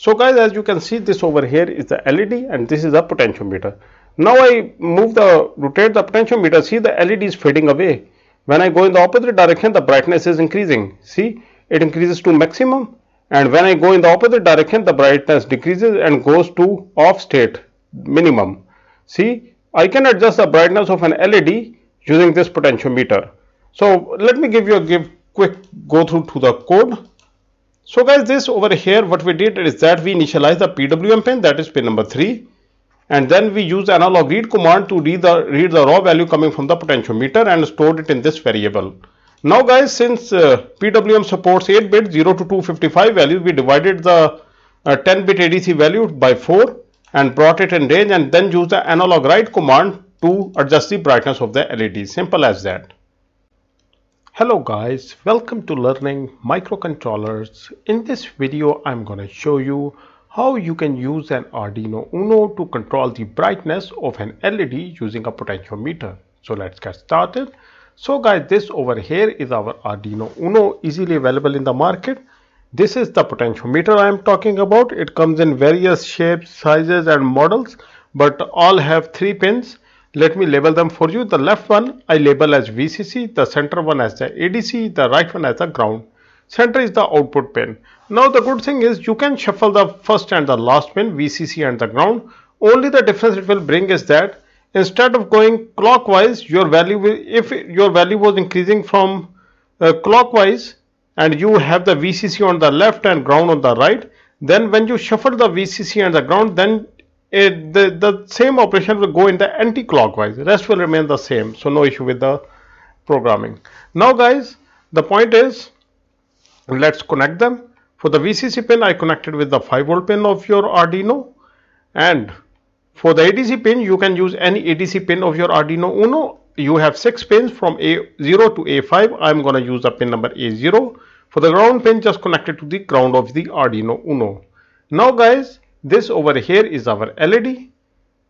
So guys, as you can see, this over here is the LED and this is the potentiometer. Now I move the, rotate the potentiometer, see the LED is fading away. When I go in the opposite direction, the brightness is increasing. See, it increases to maximum and when I go in the opposite direction, the brightness decreases and goes to off state minimum. See, I can adjust the brightness of an LED using this potentiometer. So let me give you a give quick go through to the code. So guys, this over here, what we did is that we initialize the PWM pin, that is pin number 3. And then we use analog read command to read the, read the raw value coming from the potentiometer and stored it in this variable. Now guys, since uh, PWM supports 8 bit 0 to 255 values, we divided the uh, 10 bit ADC value by 4 and brought it in range and then use the analog write command to adjust the brightness of the LED. Simple as that. Hello guys, welcome to learning microcontrollers. In this video, I'm going to show you how you can use an Arduino Uno to control the brightness of an LED using a potentiometer. So let's get started. So guys, this over here is our Arduino Uno easily available in the market. This is the potentiometer I am talking about. It comes in various shapes, sizes and models, but all have three pins let me label them for you. The left one I label as VCC, the center one as the ADC, the right one as the ground. Center is the output pin. Now the good thing is you can shuffle the first and the last pin VCC and the ground. Only the difference it will bring is that instead of going clockwise your value will, if your value was increasing from uh, clockwise and you have the VCC on the left and ground on the right then when you shuffle the VCC and the ground then it, the, the same operation will go in the anti-clockwise. Rest will remain the same. So no issue with the programming. Now guys the point is let's connect them. For the VCC pin I connected with the 5 volt pin of your Arduino. And for the ADC pin you can use any ADC pin of your Arduino Uno. You have 6 pins from A0 to A5 I'm gonna use the pin number A0 for the ground pin just connected to the ground of the Arduino Uno. Now guys this over here is our LED.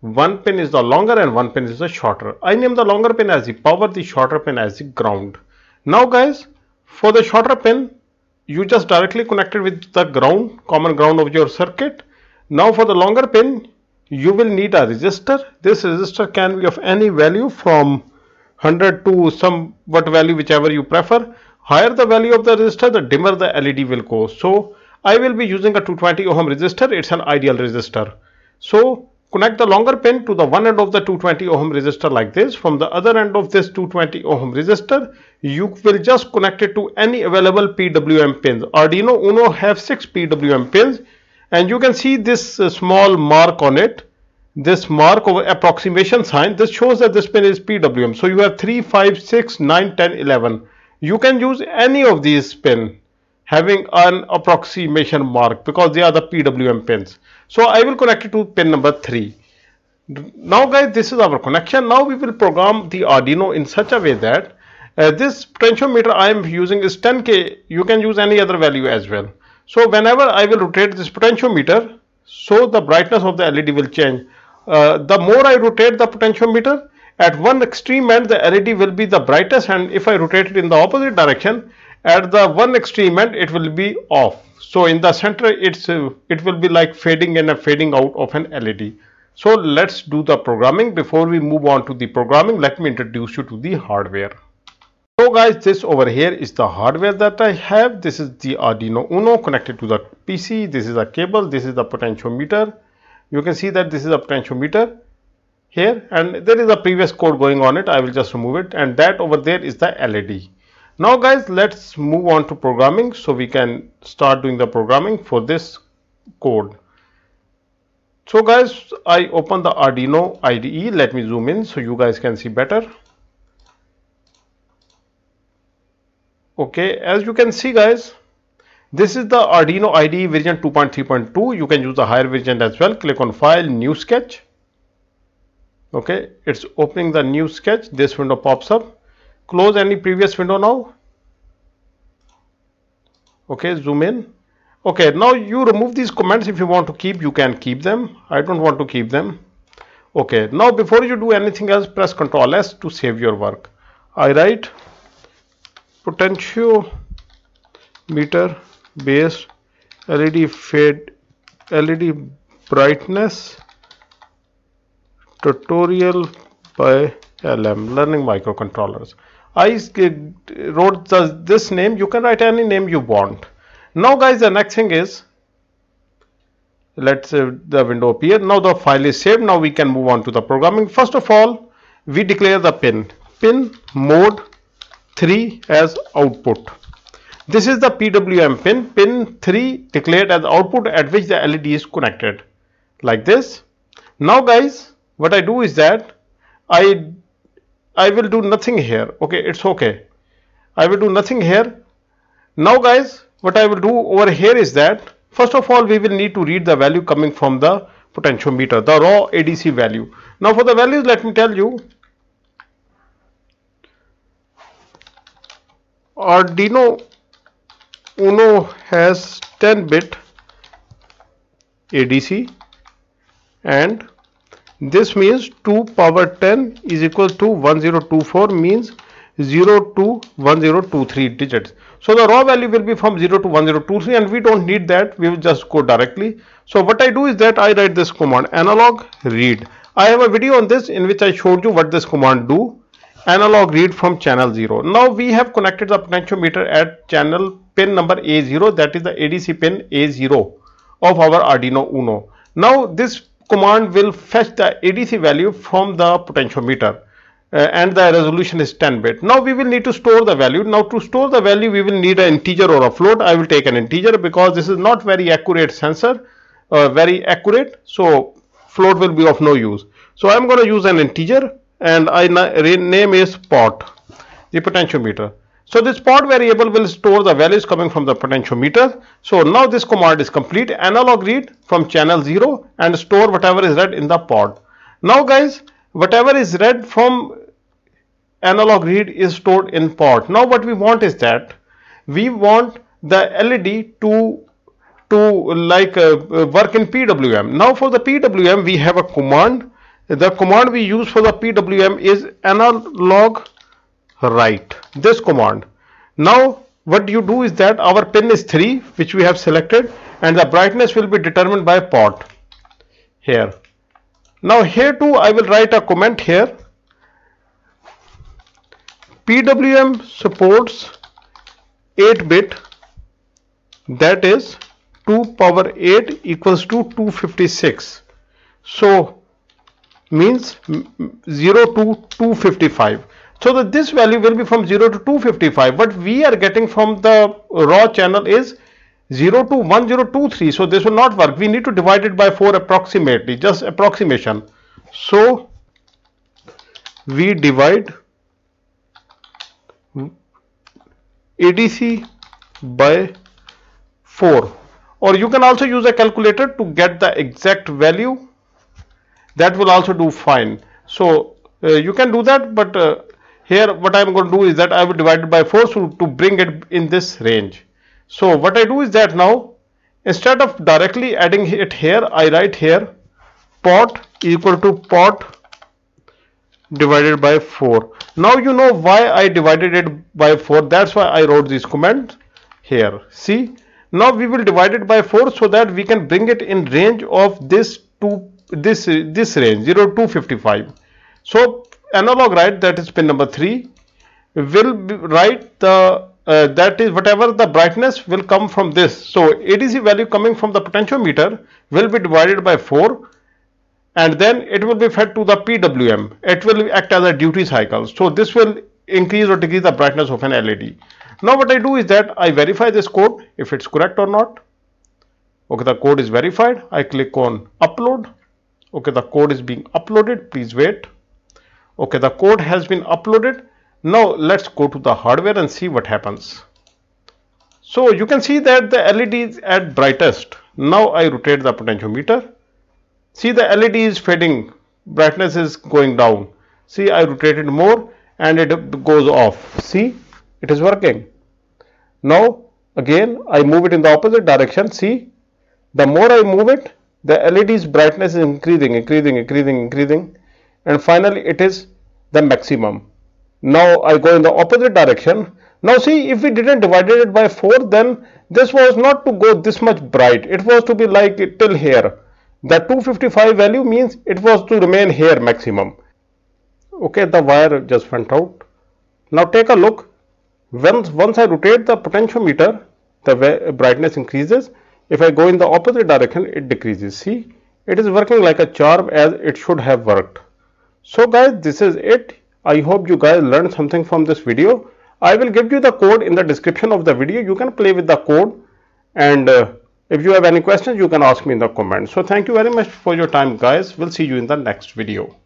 One pin is the longer and one pin is the shorter. I name the longer pin as the power, the shorter pin as the ground. Now guys, for the shorter pin, you just directly connect it with the ground, common ground of your circuit. Now for the longer pin, you will need a resistor. This resistor can be of any value from 100 to some what value whichever you prefer. Higher the value of the resistor, the dimmer the LED will go. So I will be using a 220 ohm resistor. It's an ideal resistor. So connect the longer pin to the one end of the 220 ohm resistor like this. From the other end of this 220 ohm resistor, you will just connect it to any available PWM pins. Arduino Uno have six PWM pins and you can see this uh, small mark on it. This mark of approximation sign, this shows that this pin is PWM. So you have 3, 5, 6, 9, 10, 11. You can use any of these pin having an approximation mark because they are the PWM pins. So I will connect it to pin number 3. Now guys this is our connection. Now we will program the Arduino in such a way that uh, this potentiometer I am using is 10k. You can use any other value as well. So whenever I will rotate this potentiometer, so the brightness of the LED will change. Uh, the more I rotate the potentiometer, at one extreme end the LED will be the brightest and if I rotate it in the opposite direction, at the one extreme end it will be off. So in the center it's uh, it will be like fading in and fading out of an led so let's do the programming. Before we move on to the programming let me introduce you to the hardware. So guys this over here is the hardware that i have. This is the arduino uno connected to the pc this is a cable. This is the potentiometer. You can see that this is a potentiometer here and there is a previous code going on it. I will just remove it and that over there is the led now guys, let's move on to programming so we can start doing the programming for this code. So guys, I open the Arduino IDE. Let me zoom in so you guys can see better. Okay, as you can see guys, this is the Arduino IDE version 2.3.2. You can use the higher version as well. Click on File, New Sketch. Okay, it's opening the new sketch. This window pops up close any previous window now? Okay zoom in. Okay now you remove these comments if you want to keep you can keep them. I don't want to keep them. Okay now before you do anything else press ctrl s to save your work. I write potentiometer based led fade LED brightness tutorial by LM learning microcontrollers I wrote the, this name. You can write any name you want. Now guys the next thing is let's say the window appear now the file is saved. Now we can move on to the programming. First of all we declare the pin. Pin mode 3 as output. This is the PWM pin. Pin 3 declared as output at which the LED is connected. Like this. Now guys what I do is that I I will do nothing here. Okay it's okay. I will do nothing here. Now guys what I will do over here is that First of all, we will need to read the value coming from the potentiometer, the raw ADC value. Now for the values, let me tell you, Arduino Uno has 10 bit ADC and this means 2 power 10 is equal to 1024 means 0 to 1023 digits. So the raw value will be from 0 to 1023 and we don't need that. We will just go directly. So what I do is that I write this command analog read. I have a video on this in which I showed you what this command do. Analog read from channel 0. Now we have connected the potentiometer at channel pin number A0 that is the ADC pin A0 of our Arduino Uno. Now this command will fetch the ADC value from the potentiometer uh, and the resolution is 10 bit. Now we will need to store the value. Now to store the value we will need an integer or a float. I will take an integer because this is not very accurate sensor, uh, very accurate. So float will be of no use. So I am going to use an integer and I name is pot, the potentiometer. So this pot variable will store the values coming from the potentiometer. So now this command is complete analog read from channel 0 and store whatever is read in the pot. Now guys whatever is read from analog read is stored in pot. Now what we want is that we want the LED to to like uh, work in PWM. Now for the PWM we have a command. The command we use for the PWM is analog write. This command. Now what you do is that our pin is 3 which we have selected and the brightness will be determined by pot here. Now here too I will write a comment here PWM supports 8 bit that is 2 power 8 equals to 256 so means 0 to 255 so this value will be from 0 to 255 what we are getting from the raw channel is 0 to 1023 so this will not work. We need to divide it by 4 approximately just approximation. So we divide ADC by 4 or you can also use a calculator to get the exact value. That will also do fine. So uh, you can do that but uh, here what I am going to do is that I will divide it by 4 so to bring it in this range. So what I do is that now instead of directly adding it here I write here pot equal to pot divided by 4 now you know why I divided it by 4 that's why I wrote this command here. See? Now we will divide it by 4 so that we can bring it in range of this to this this range 0 to 55 so analog write that is pin number 3 will write the uh, that is whatever the brightness will come from this so ADC value coming from the potentiometer will be divided by 4 and then it will be fed to the PWM. It will act as a duty cycle. So this will increase or decrease the brightness of an LED. Now what I do is that I verify this code if it's correct or not. Okay, the code is verified. I click on upload. Okay, the code is being uploaded. Please wait. Okay, the code has been uploaded. Now let's go to the hardware and see what happens. So you can see that the LED is at brightest. Now I rotate the potentiometer See the LED is fading, brightness is going down. See I rotated more and it goes off. See it is working. Now again I move it in the opposite direction. See the more I move it the LED's brightness is increasing, increasing, increasing, increasing and finally it is the maximum. Now I go in the opposite direction. Now see if we didn't divide it by 4 then this was not to go this much bright. It was to be like till here. The 255 value means it was to remain here maximum. Okay the wire just went out. Now take a look. Once once i rotate the potentiometer the brightness increases. If i go in the opposite direction it decreases. See it is working like a charm as it should have worked so guys this is it. I hope you guys learned something from this video. I will give you the code in the description of the video. You can play with the code. And uh, if you have any questions you can ask me in the comments so thank you very much for your time guys. We'll see you in the next video